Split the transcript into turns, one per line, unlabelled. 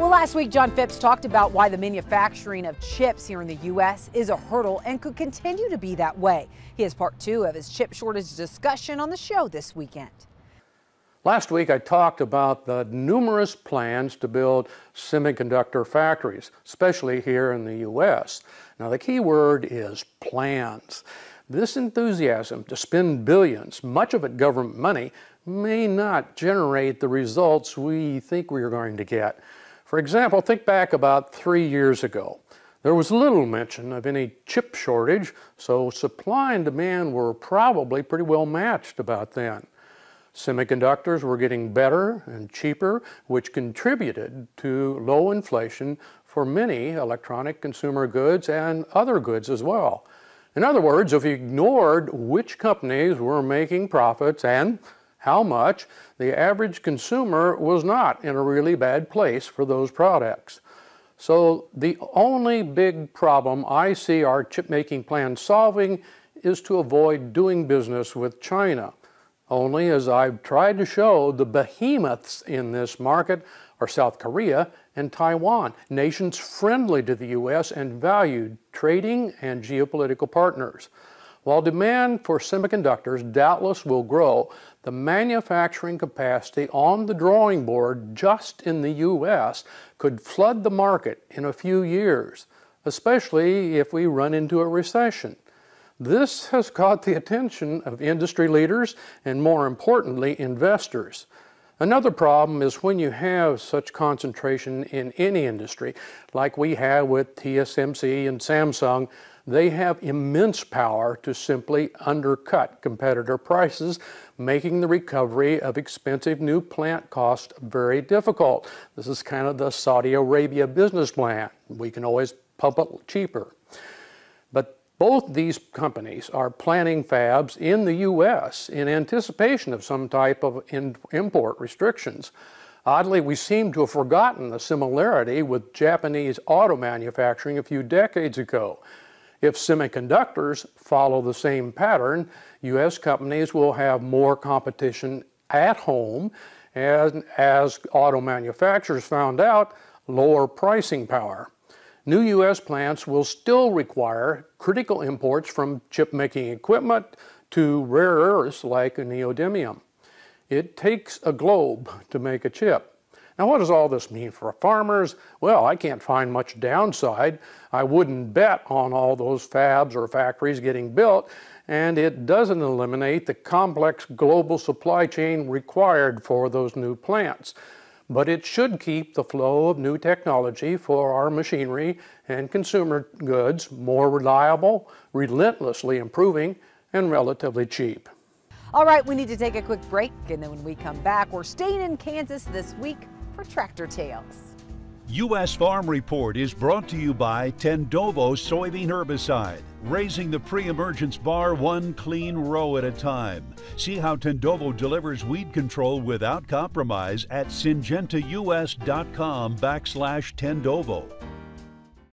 Well, last week, John Phipps talked about why the manufacturing of chips here in the U.S. is a hurdle and could continue to be that way. He has part two of his chip shortage discussion on the show this weekend.
Last week, I talked about the numerous plans to build semiconductor factories, especially here in the U.S. Now, the key word is plans. This enthusiasm to spend billions, much of it government money, may not generate the results we think we are going to get. For example, think back about three years ago. There was little mention of any chip shortage, so supply and demand were probably pretty well matched about then. Semiconductors were getting better and cheaper, which contributed to low inflation for many electronic consumer goods and other goods as well. In other words, if you ignored which companies were making profits and how much, the average consumer was not in a really bad place for those products. So the only big problem I see our chip making plan solving is to avoid doing business with China. Only as I've tried to show, the behemoths in this market are South Korea and Taiwan, nations friendly to the U.S. and valued trading and geopolitical partners. While demand for semiconductors doubtless will grow, the manufacturing capacity on the drawing board just in the U.S. could flood the market in a few years, especially if we run into a recession. This has caught the attention of industry leaders and, more importantly, investors. Another problem is when you have such concentration in any industry, like we have with TSMC and Samsung, they have immense power to simply undercut competitor prices, making the recovery of expensive new plant costs very difficult. This is kind of the Saudi Arabia business plan. We can always pump it cheaper. Both these companies are planning fabs in the U.S. in anticipation of some type of import restrictions. Oddly, we seem to have forgotten the similarity with Japanese auto manufacturing a few decades ago. If semiconductors follow the same pattern, U.S. companies will have more competition at home, and as auto manufacturers found out, lower pricing power. New U.S. plants will still require critical imports from chip making equipment to rare earths like neodymium. It takes a globe to make a chip. Now, what does all this mean for farmers? Well, I can't find much downside. I wouldn't bet on all those fabs or factories getting built, and it doesn't eliminate the complex global supply chain required for those new plants. But it should keep the flow of new technology for our machinery and consumer goods more reliable, relentlessly improving, and relatively cheap.
All right, we need to take a quick break, and then when we come back, we're staying in Kansas this week for Tractor Tales.
U.S. Farm Report is brought to you by Tendovo soybean herbicide, raising the pre-emergence bar one clean row at a time. See how Tendovo delivers weed control without compromise at syngentaus.com backslash Tendovo.